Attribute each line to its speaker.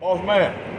Speaker 1: Boss man.